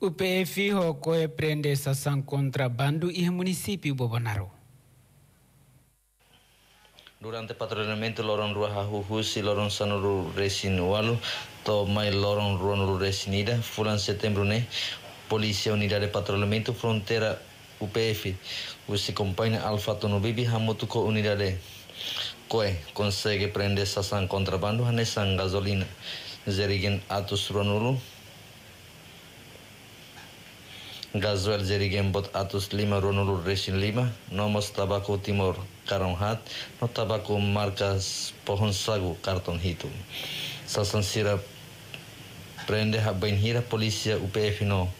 O PF Rocoe prende ação contrabando e município Bobonaro. Durante patrulhamento lorong rua hahuhusi lorong sanuru resin walu to mai lorong ruanulu resinida fulan setembro ne Polícia Unidade de Patrulhamento Fronteira UPF usi companhia Alfa Tono Bibi hamutu ko unidade Koe consegue prender sasan contrabando hanesan gasolina zerigen atus ruanulu Gazuel Jerigen bot atus lima ronulu resin lima, nomos tabaco timor karong hat, no tabaco marcas pohon sagu karton hitu. Sasan sira prende habain hira polícia UPF no.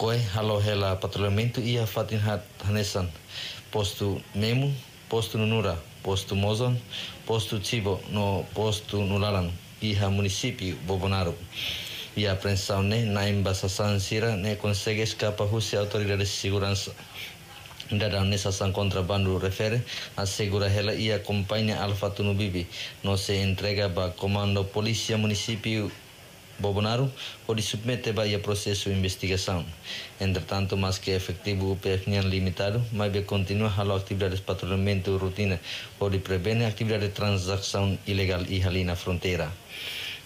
Koe halo hela patrulhamento ia fatin hat hanesan. Posto Memu, posto Nunura, posto Mozon, posto Chibo no posto Nulalan, iha município Bobonaro. E apreensão né, na embaixação Sira né, consegue escapar a autoridade de segurança da nessa ação contrabando refere assegura ela e acompanha Alfa Tunubibi não se entrega para comando polícia município Bobonaro pode submeter a processo de investigação. Entretanto, mais que efetivo o PFN limitado, mas continua a atividade de patrulhamento rotina, pode prevenir a atividade de transação ilegal e ali na fronteira.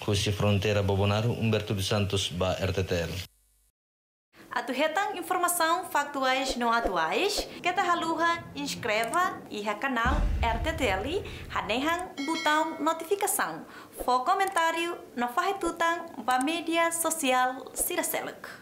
Kursi Fronteira Bobonaro, Humberto dos Santos, ba RTTL. Atuhetan informação factuais não atuais, que ta haluha inscreva e ha canal RTTL, hanehan botão notificação. For comentário, não faz tutan ba mídia social Siraselek.